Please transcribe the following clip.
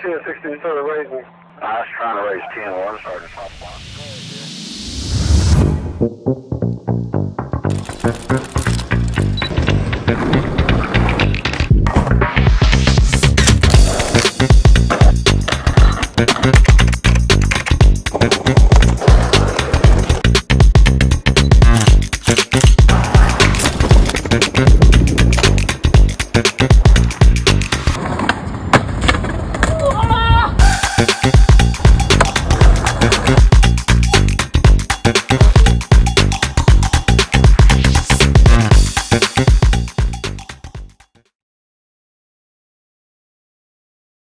She was 16 instead. I was trying to raise 10 1, I started. Thank you.